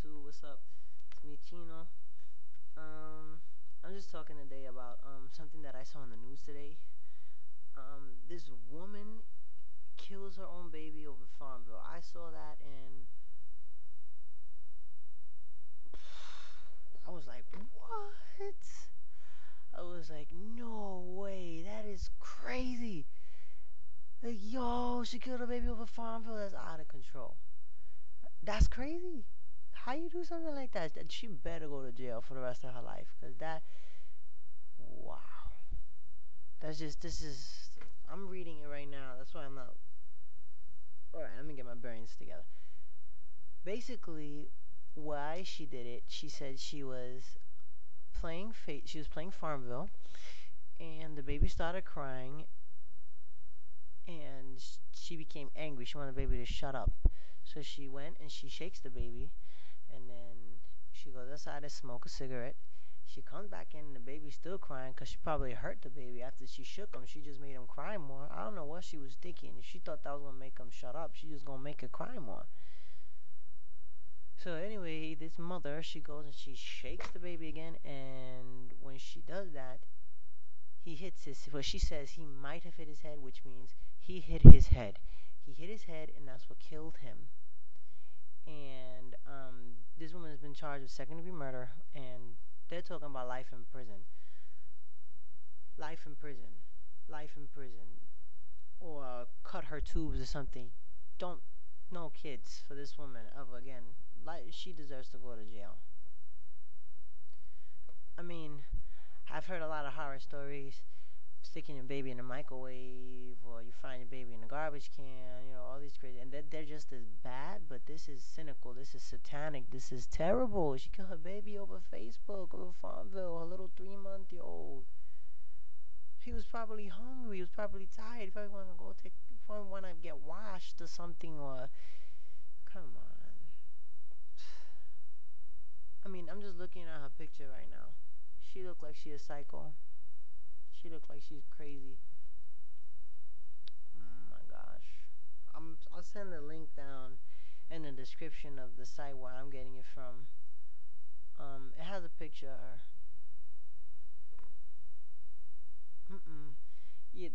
YouTube? What's up? It's me, Chino. Um, I'm just talking today about um something that I saw in the news today. Um, this woman kills her own baby over Farmville. I saw that and I was like, what? I was like, no way, that is crazy. Like, yo, she killed her baby over Farmville. That's out of control. That's crazy. How you do something like that? She better go to jail for the rest of her life. Cause that, wow. That's just, this is, I'm reading it right now. That's why I'm not, alright, let me get my bearings together. Basically, why she did it, she said she was playing, fa- she was playing Farmville, and the baby started crying, and she became angry. She wanted the baby to shut up. So she went and she shakes the baby, and then she goes outside to smoke a cigarette. She comes back in, and the baby's still crying because she probably hurt the baby. After she shook him, she just made him cry more. I don't know what she was thinking. She thought that was gonna make him shut up, she was gonna make it cry more. So anyway, this mother, she goes and she shakes the baby again, and when she does that, he hits his. Well, she says he might have hit his head, which means he hit his head. He hit his head, and that's what killed him. And um, been charged with second degree murder, and they're talking about life in prison. Life in prison. Life in prison. Or cut her tubes or something. Don't, no kids for this woman ever again. Like, she deserves to go to jail. I mean, I've heard a lot of horror stories. Sticking your baby in the microwave, or you find your baby in a garbage can, you know, all these crazy, and they're, they're just as bad, but this is cynical, this is satanic, this is terrible. She killed her baby over Facebook, over Farmville, her little three month old. He was probably hungry, he was probably tired, he probably to go take, probably want to get washed or something, or, come on. I mean, I'm just looking at her picture right now. She looked like she a psycho. She looks like she's crazy. Oh my gosh. I'm I'll send the link down in the description of the site where I'm getting it from. Um, it has a picture of her. Mm-mm. Yeah,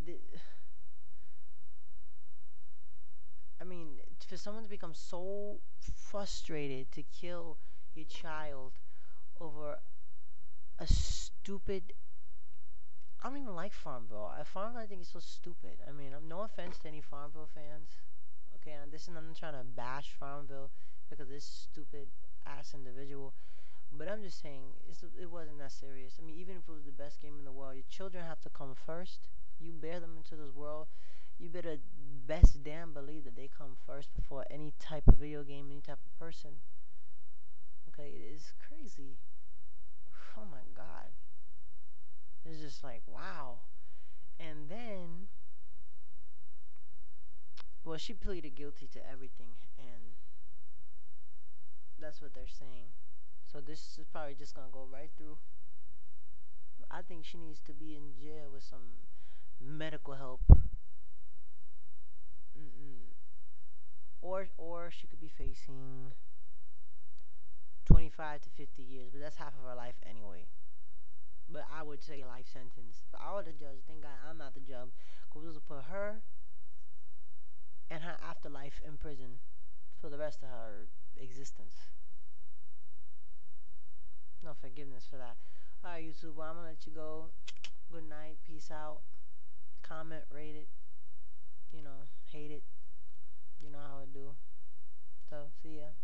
I mean, for someone to become so frustrated to kill your child over a stupid I don't even like Farmville. I, Farmville, I think is so stupid. I mean, no offense to any Farmville fans. Okay, and this is I'm not trying to bash Farmville because this stupid ass individual. But I'm just saying, it wasn't that serious. I mean, even if it was the best game in the world, your children have to come first. You bear them into this world. You better best damn believe that they come first before any type of video game, any type of person. Okay, it is crazy. Oh my god. Just like, wow. And then, well, she pleaded guilty to everything, and that's what they're saying. So this is probably just gonna go right through. I think she needs to be in jail with some medical help. Or, or she could be facing 25 to 50 years, but that's half of her life anyway but I would say life sentence. If I the judge, thank God I'm not the judge, because we'll put her and her afterlife in prison for the rest of her existence. No forgiveness for that. Alright, YouTube, well, I'm going to let you go. Good night. Peace out. Comment, rate it. You know, hate it. You know how I do. So, see ya.